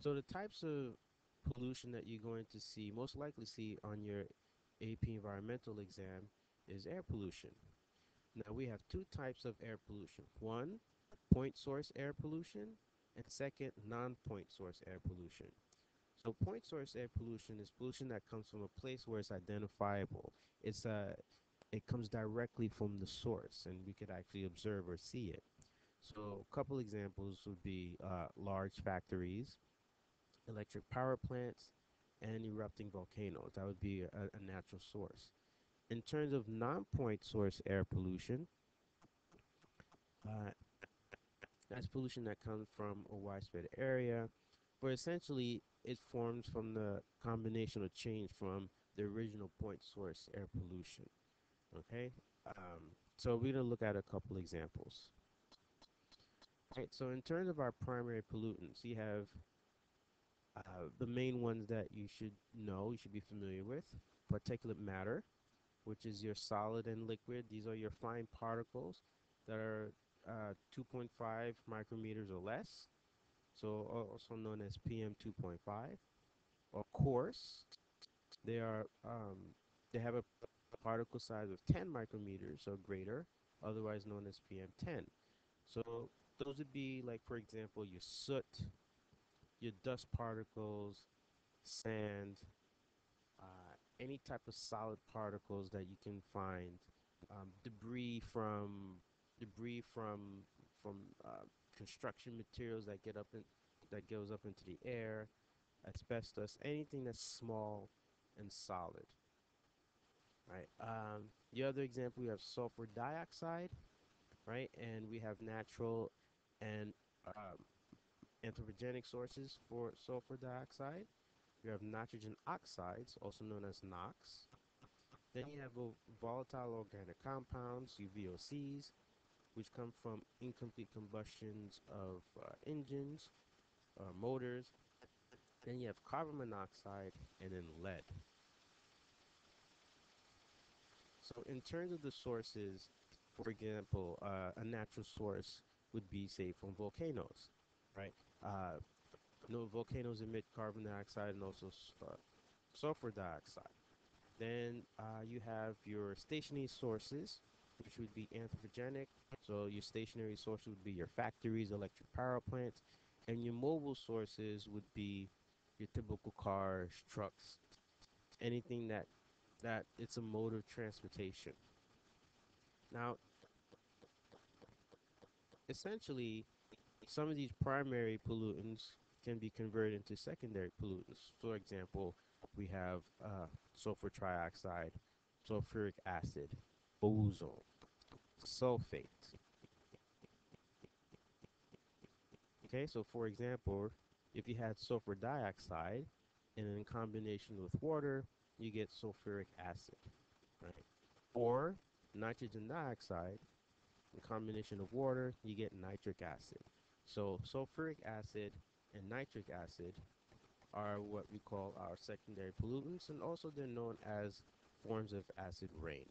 So the types of pollution that you're going to see, most likely see on your AP environmental exam is air pollution. Now we have two types of air pollution. One, point source air pollution, and second, non-point source air pollution. So point source air pollution is pollution that comes from a place where it's identifiable. It's a, uh, it comes directly from the source, and we could actually observe or see it. So a couple examples would be uh, large factories, electric power plants, and erupting volcanoes. That would be a, a natural source. In terms of non-point source air pollution, uh, that's pollution that comes from a widespread area, but essentially it forms from the combination of change from the original point source air pollution. Okay, um, so we're to look at a couple examples. Right, so in terms of our primary pollutants, you have uh, the main ones that you should know, you should be familiar with, particulate matter, which is your solid and liquid. These are your fine particles that are uh, 2.5 micrometers or less, so also known as PM 2.5, or coarse. They are um, they have a particle size of 10 micrometers or greater, otherwise known as PM10. So those would be like, for example, your soot, your dust particles, sand, uh, any type of solid particles that you can find, um, debris from debris from from uh, construction materials that get up in, that goes up into the air, asbestos, anything that's small and solid. Right. Um, the other example, we have sulfur dioxide, right, and we have natural and um, anthropogenic sources for sulfur dioxide. You have nitrogen oxides, also known as NOx. Then you have volatile organic compounds, VOCs, which come from incomplete combustions of uh, engines, uh, motors. Then you have carbon monoxide and then lead. So in terms of the sources, for example, uh, a natural source would be, say, from volcanoes, right? Uh, you know, volcanoes emit carbon dioxide and also uh, sulfur dioxide. Then uh, you have your stationary sources, which would be anthropogenic. So your stationary sources would be your factories, electric power plants, and your mobile sources would be your typical cars, trucks, anything that that it's a mode of transportation. Now, essentially, some of these primary pollutants can be converted into secondary pollutants. For example, we have uh, sulfur trioxide, sulfuric acid, ozone, sulfate. Okay, so for example, if you had sulfur dioxide and in combination with water, you get sulfuric acid, right? Or nitrogen dioxide in combination of water, you get nitric acid. So sulfuric acid and nitric acid are what we call our secondary pollutants, and also they're known as forms of acid rain.